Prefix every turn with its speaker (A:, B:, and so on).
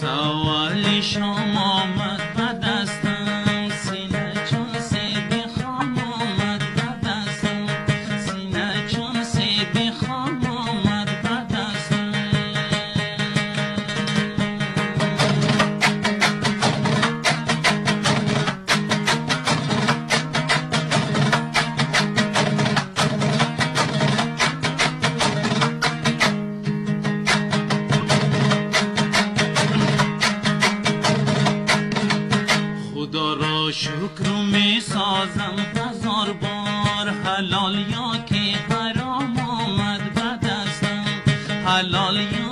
A: sawali shan خدا را شکر می سازم. هزار بار حلال یا که حرام آمد بدستم حلال یا